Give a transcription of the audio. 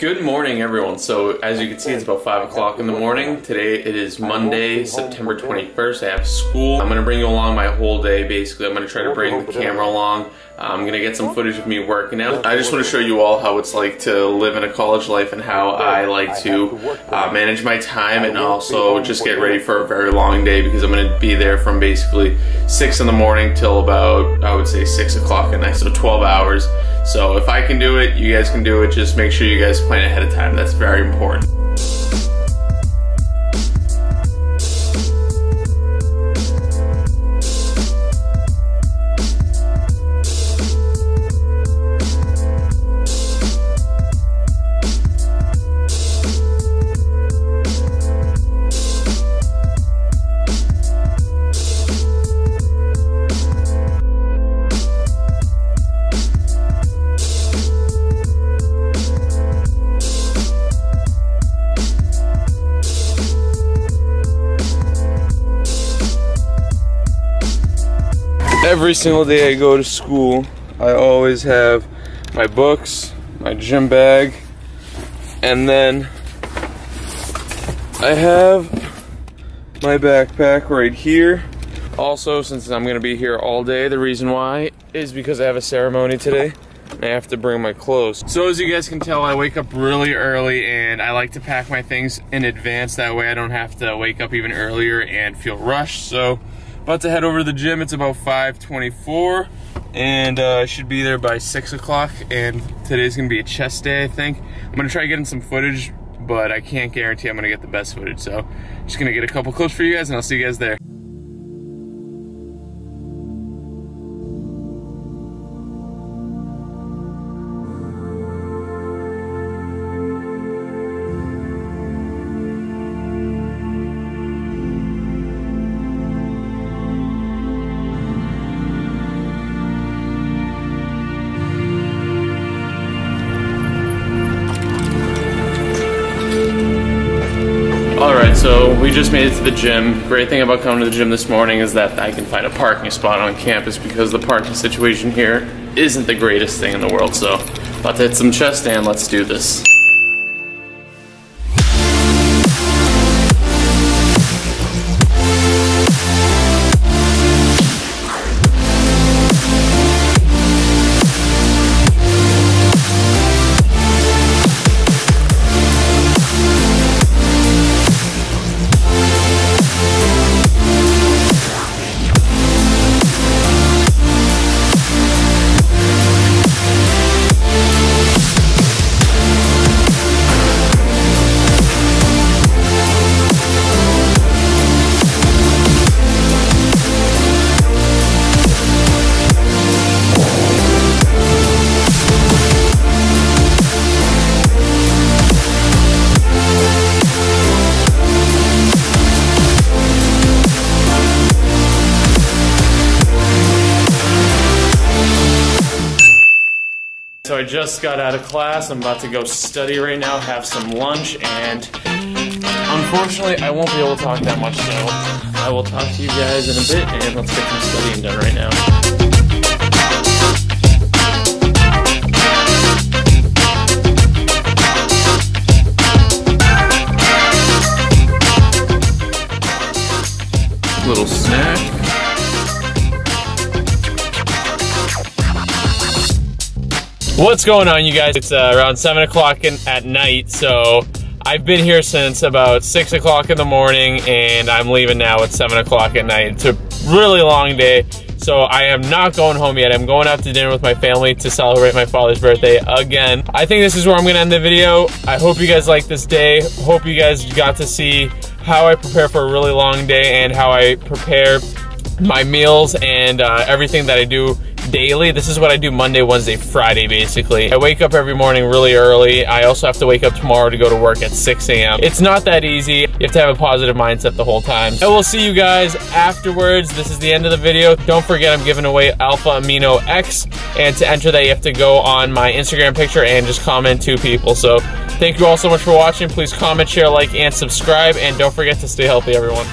Good morning, everyone. So, as you can see, it's about 5 o'clock in the morning. Today, it is Monday, September 21st. I have school. I'm going to bring you along my whole day, basically. I'm going to try to bring the camera along. I'm to get some footage of me working out. I just want to show you all how it's like to live in a college life and how I like to uh, manage my time and also just get ready for a very long day because I'm to be there from basically 6 in the morning till about, I would say, 6 o'clock at night, so 12 hours. So if I can do it, you guys can do it. Just make sure you guys plan ahead of time. That's very important. Every single day I go to school, I always have my books, my gym bag, and then I have my backpack right here. Also, since I'm gonna be here all day, the reason why is because I have a ceremony today. And I have to bring my clothes. So as you guys can tell, I wake up really early and I like to pack my things in advance. That way I don't have to wake up even earlier and feel rushed. So about to head over to the gym. It's about 5:24, and uh, should be there by 6 o'clock. And today's gonna be a chest day, I think. I'm gonna try getting some footage, but I can't guarantee I'm gonna get the best footage. So just gonna get a couple clips for you guys, and I'll see you guys there. So we just made it to the gym. Great thing about coming to the gym this morning is that I can find a parking spot on campus because the parking situation here isn't the greatest thing in the world. So about to hit some chest and let's do this. So I just got out of class. I'm about to go study right now, have some lunch, and unfortunately, I won't be able to talk that much. So I will talk to you guys in a bit, and let's get some studying done right now. What's going on, you guys? It's uh, around 7 o'clock at night, so I've been here since about 6 o'clock in the morning, and I'm leaving now at 7 o'clock at night. It's a really long day, so I am not going home yet. I'm going out to dinner with my family to celebrate my father's birthday again. I think this is where I'm to end the video. I hope you guys like this day. Hope you guys got to see how I prepare for a really long day and how I prepare my meals and uh, everything that I do daily. This is what I do Monday, Wednesday, Friday, basically. I wake up every morning really early. I also have to wake up tomorrow to go to work at 6 a.m. It's not that easy. You have to have a positive mindset the whole time. And we'll see you guys afterwards. This is the end of the video. Don't forget I'm giving away Alpha Amino X. And to enter that, you have to go on my Instagram picture and just comment two people. So thank you all so much for watching. Please comment, share, like, and subscribe. And don't forget to stay healthy, everyone.